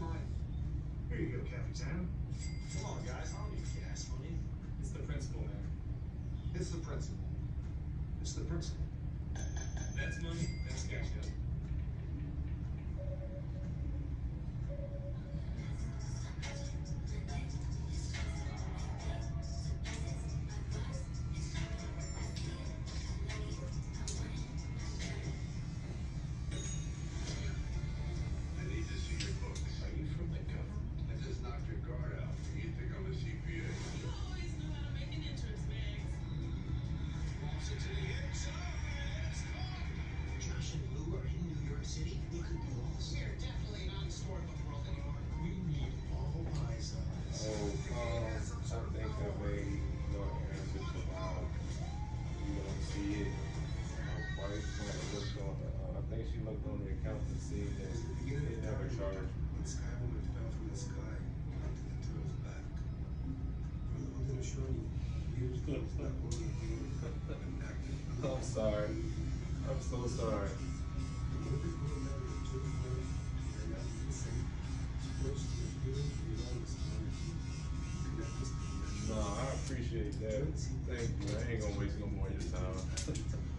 Here's. Here you go, Captain. Come on, guys. I don't need gas money. It's the principal, man. It's the principal. It's the principal. That's money. That's cash. Yep. On the account and seen that they never charged. When Skywoman fell from the sky onto the turtle's back. From the hood of Shorty, he was stuck on the and acted. I'm sorry. I'm so sorry. No, I appreciate that. Thank you. I ain't gonna waste no more of your time.